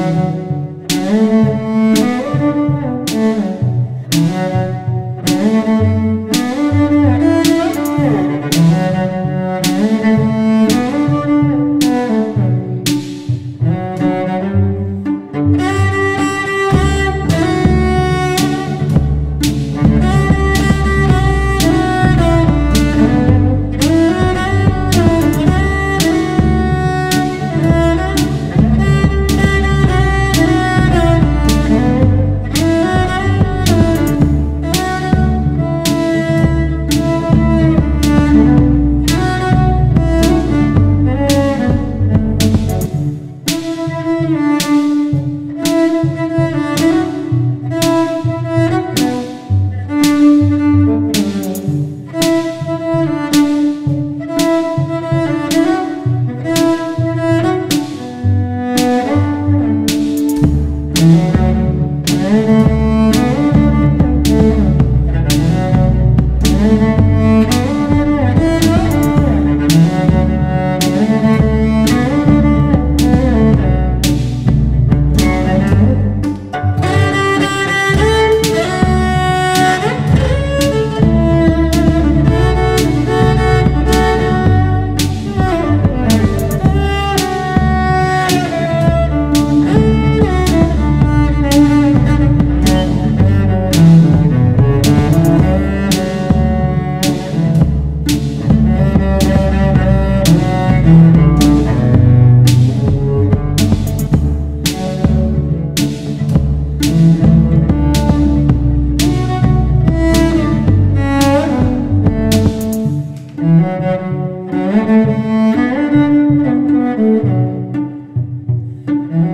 Thank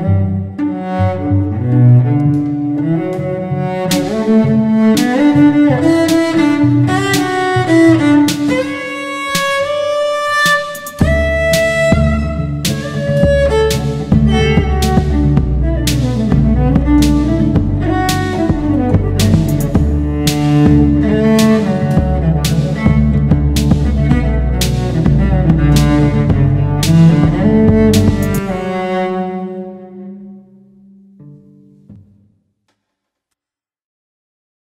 man.